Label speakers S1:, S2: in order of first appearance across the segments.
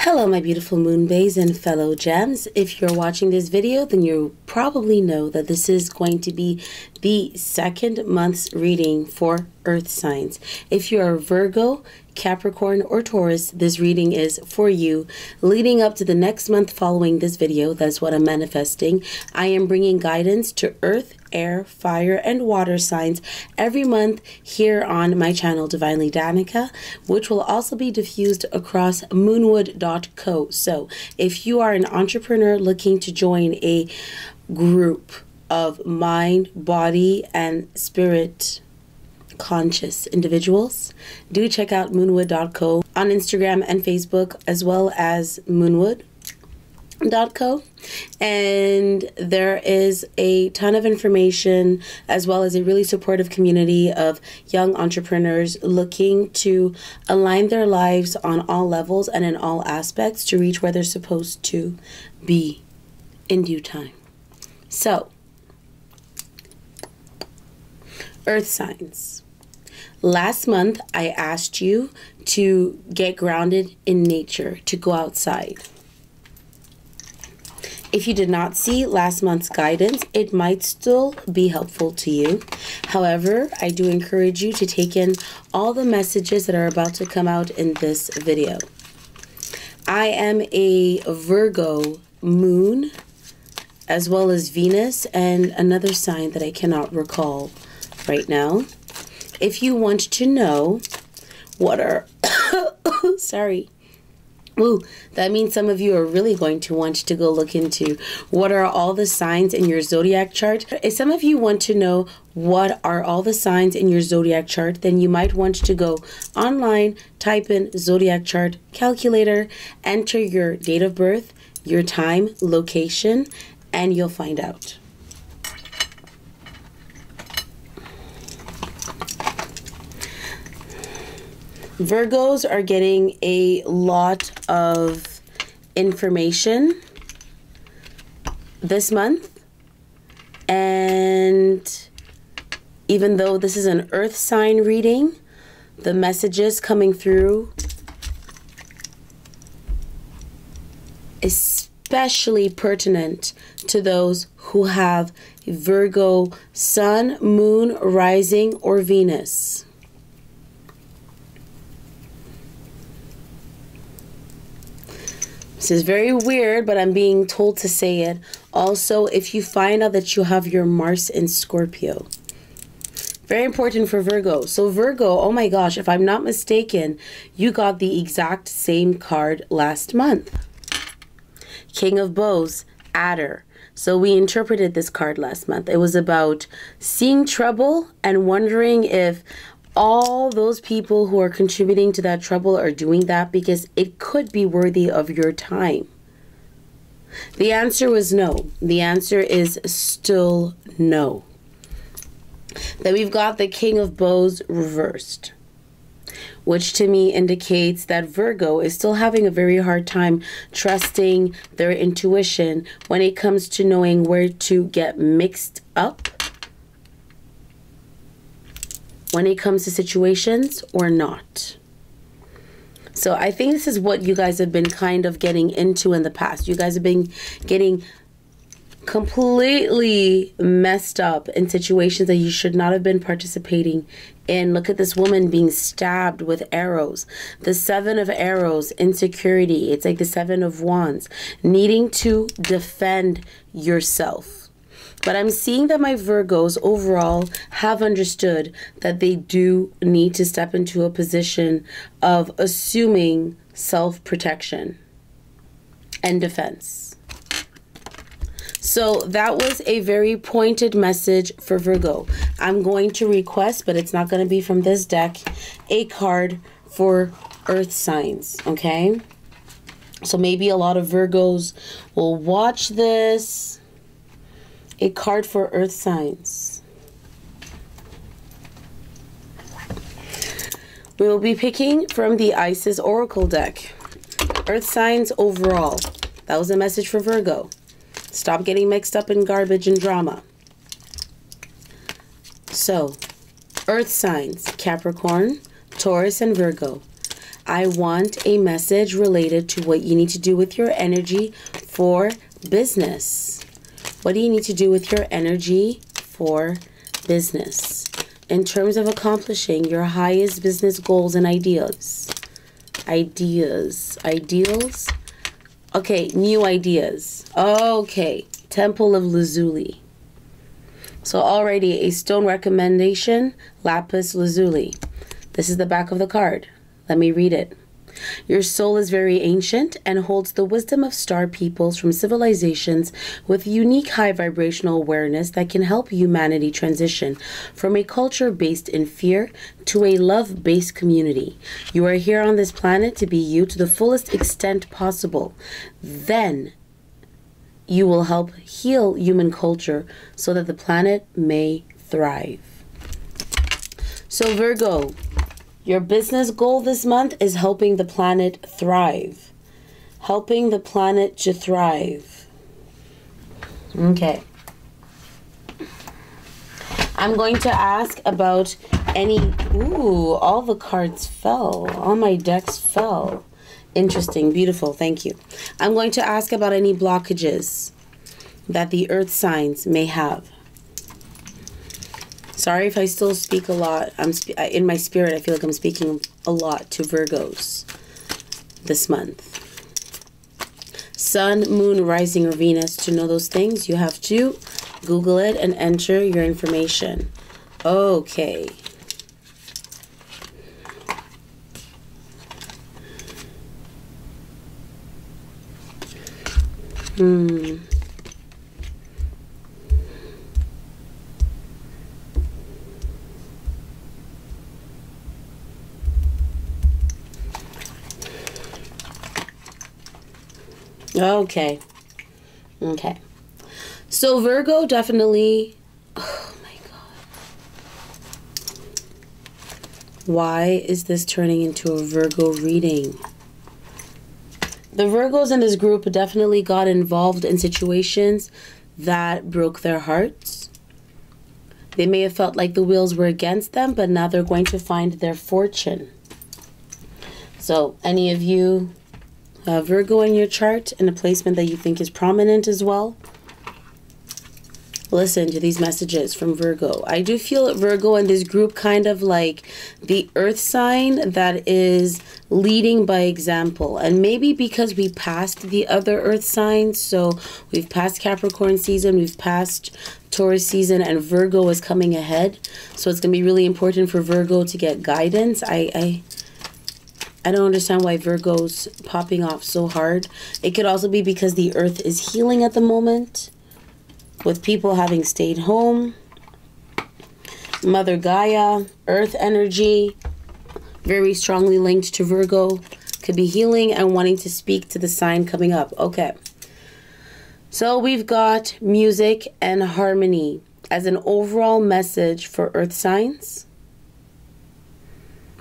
S1: Hello my beautiful moonbaes and fellow gems. If you're watching this video then you probably know that this is going to be the second month's reading for earth signs. If you're Virgo, Capricorn, or Taurus, this reading is for you. Leading up to the next month following this video, that's what I'm manifesting, I am bringing guidance to earth, air, fire, and water signs every month here on my channel, Divinely Danika, which will also be diffused across moonwood.co. So if you are an entrepreneur looking to join a group of mind, body, and spirit conscious individuals, do check out moonwood.co on Instagram and Facebook, as well as moonwood.co. And there is a ton of information, as well as a really supportive community of young entrepreneurs looking to align their lives on all levels and in all aspects to reach where they're supposed to be in due time. So, earth signs. Last month, I asked you to get grounded in nature, to go outside. If you did not see last month's guidance, it might still be helpful to you. However, I do encourage you to take in all the messages that are about to come out in this video. I am a Virgo moon, as well as Venus, and another sign that I cannot recall right now if you want to know what are, sorry, Ooh, that means some of you are really going to want to go look into what are all the signs in your zodiac chart. If some of you want to know what are all the signs in your zodiac chart, then you might want to go online, type in zodiac chart calculator, enter your date of birth, your time, location, and you'll find out. Virgos are getting a lot of information this month. And even though this is an earth sign reading, the messages coming through, especially pertinent to those who have Virgo sun, moon, rising, or Venus. This is very weird, but I'm being told to say it. Also, if you find out that you have your Mars in Scorpio, very important for Virgo. So, Virgo, oh my gosh, if I'm not mistaken, you got the exact same card last month King of Bows, Adder. So, we interpreted this card last month. It was about seeing trouble and wondering if all those people who are contributing to that trouble are doing that because it could be worthy of your time? The answer was no. The answer is still no. That we've got the King of Bows reversed, which to me indicates that Virgo is still having a very hard time trusting their intuition when it comes to knowing where to get mixed up when it comes to situations or not. So I think this is what you guys have been kind of getting into in the past. You guys have been getting completely messed up in situations that you should not have been participating in. Look at this woman being stabbed with arrows. The seven of arrows, insecurity. It's like the seven of wands, needing to defend yourself. But I'm seeing that my Virgos overall have understood that they do need to step into a position of assuming self protection and defense. So that was a very pointed message for Virgo. I'm going to request, but it's not going to be from this deck, a card for earth signs, okay? So maybe a lot of Virgos will watch this a card for earth signs. We will be picking from the Isis Oracle deck. Earth signs overall. That was a message for Virgo. Stop getting mixed up in garbage and drama. So, Earth signs, Capricorn, Taurus, and Virgo. I want a message related to what you need to do with your energy for business. What do you need to do with your energy for business in terms of accomplishing your highest business goals and ideas? Ideas, ideals. Okay, new ideas. Okay, Temple of Lazuli. So already a stone recommendation, lapis lazuli. This is the back of the card. Let me read it. Your soul is very ancient and holds the wisdom of star peoples from civilizations with unique high vibrational awareness that can help humanity transition from a culture based in fear to a love based community. You are here on this planet to be you to the fullest extent possible. Then you will help heal human culture so that the planet may thrive. So, Virgo, your business goal this month is helping the planet thrive. Helping the planet to thrive. Okay. I'm going to ask about any. Ooh, all the cards fell. All my decks fell. Interesting, beautiful, thank you. I'm going to ask about any blockages that the earth signs may have. Sorry if I still speak a lot. I'm in my spirit. I feel like I'm speaking a lot to Virgos this month. Sun, Moon, Rising, or Venus. To know those things, you have to Google it and enter your information. Okay. Hmm. Okay. Okay. So Virgo definitely Oh my god. Why is this turning into a Virgo reading? The Virgos in this group definitely got involved in situations that broke their hearts. They may have felt like the wheels were against them, but now they're going to find their fortune. So, any of you uh, Virgo in your chart and a placement that you think is prominent as well. Listen to these messages from Virgo. I do feel Virgo in this group kind of like the earth sign that is leading by example. And maybe because we passed the other earth signs, so we've passed Capricorn season, we've passed Taurus season, and Virgo is coming ahead. So it's going to be really important for Virgo to get guidance. I, I I don't understand why Virgo's popping off so hard. It could also be because the earth is healing at the moment with people having stayed home. Mother Gaia, earth energy, very strongly linked to Virgo. Could be healing and wanting to speak to the sign coming up. Okay. So we've got music and harmony as an overall message for earth signs.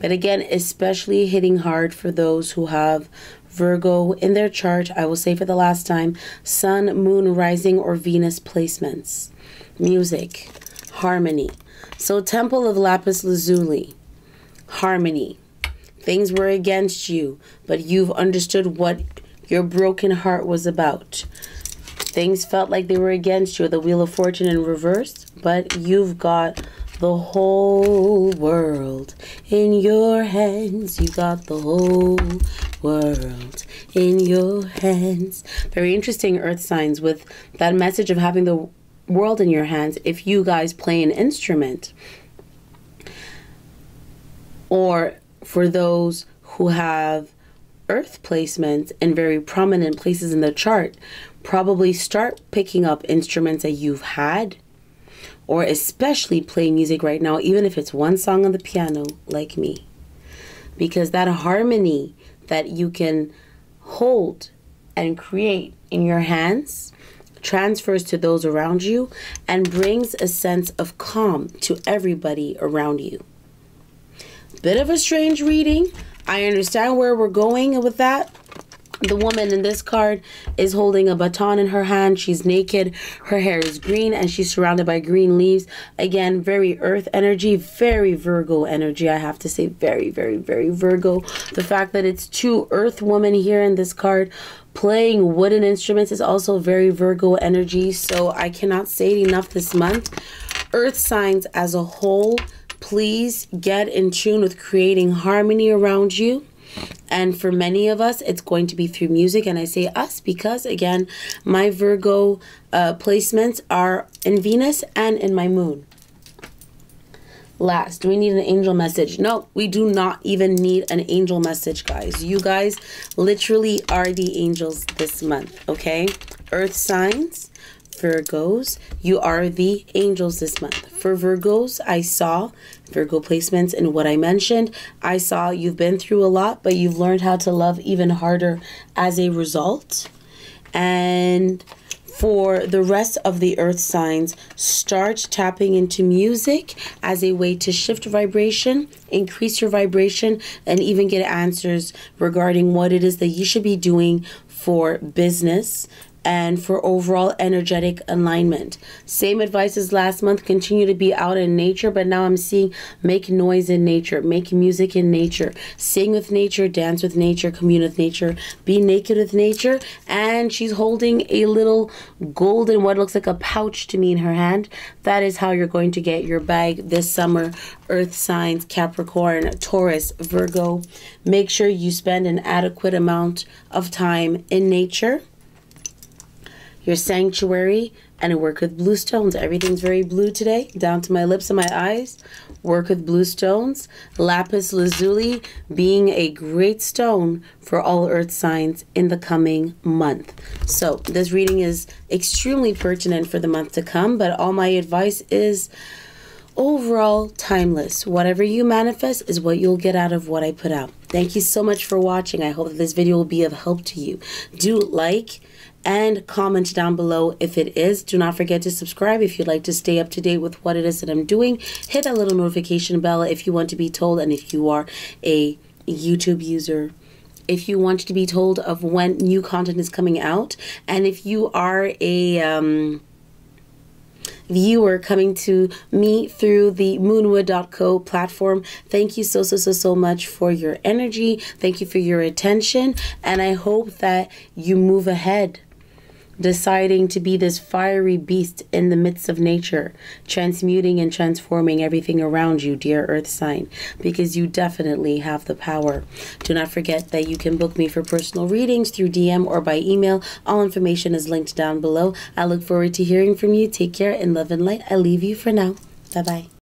S1: But again, especially hitting hard for those who have Virgo in their chart. I will say for the last time Sun, Moon, Rising, or Venus placements. Music, harmony. So, Temple of Lapis Lazuli, harmony. Things were against you, but you've understood what your broken heart was about. Things felt like they were against you, the Wheel of Fortune in reverse, but you've got the whole world in your hands. You got the whole world in your hands. Very interesting earth signs with that message of having the world in your hands if you guys play an instrument. Or for those who have earth placements in very prominent places in the chart, probably start picking up instruments that you've had or especially play music right now, even if it's one song on the piano, like me. Because that harmony that you can hold and create in your hands transfers to those around you and brings a sense of calm to everybody around you. Bit of a strange reading. I understand where we're going with that. The woman in this card is holding a baton in her hand. She's naked. Her hair is green and she's surrounded by green leaves. Again, very earth energy, very Virgo energy. I have to say, very, very, very Virgo. The fact that it's two earth women here in this card playing wooden instruments is also very Virgo energy. So I cannot say it enough this month. Earth signs as a whole, please get in tune with creating harmony around you and for many of us, it's going to be through music. And I say us because, again, my Virgo uh, placements are in Venus and in my moon. Last, do we need an angel message? No, we do not even need an angel message, guys. You guys literally are the angels this month, okay? Earth signs Virgos, you are the angels this month. For Virgos, I saw Virgo placements and what I mentioned. I saw you've been through a lot, but you've learned how to love even harder as a result. And for the rest of the earth signs, start tapping into music as a way to shift vibration, increase your vibration, and even get answers regarding what it is that you should be doing for business and for overall energetic alignment. Same advice as last month continue to be out in nature, but now I'm seeing make noise in nature, make music in nature, sing with nature, dance with nature, commune with nature, be naked with nature. And she's holding a little golden, what looks like a pouch to me in her hand. That is how you're going to get your bag this summer. Earth signs, Capricorn, Taurus, Virgo. Make sure you spend an adequate amount of time in nature your sanctuary, and work with blue stones. Everything's very blue today, down to my lips and my eyes. Work with blue stones. Lapis lazuli being a great stone for all earth signs in the coming month. So, this reading is extremely pertinent for the month to come, but all my advice is overall timeless. Whatever you manifest is what you'll get out of what I put out. Thank you so much for watching. I hope that this video will be of help to you. Do like, and comment down below if it is. Do not forget to subscribe if you'd like to stay up to date with what it is that I'm doing. Hit that little notification bell if you want to be told and if you are a YouTube user if you want to be told of when new content is coming out and if you are a um, viewer coming to me through the moonwood.co platform. Thank you so, so, so, so much for your energy. Thank you for your attention. And I hope that you move ahead deciding to be this fiery beast in the midst of nature, transmuting and transforming everything around you, dear Earth sign, because you definitely have the power. Do not forget that you can book me for personal readings through DM or by email. All information is linked down below. I look forward to hearing from you. Take care and love and light. I leave you for now. Bye bye.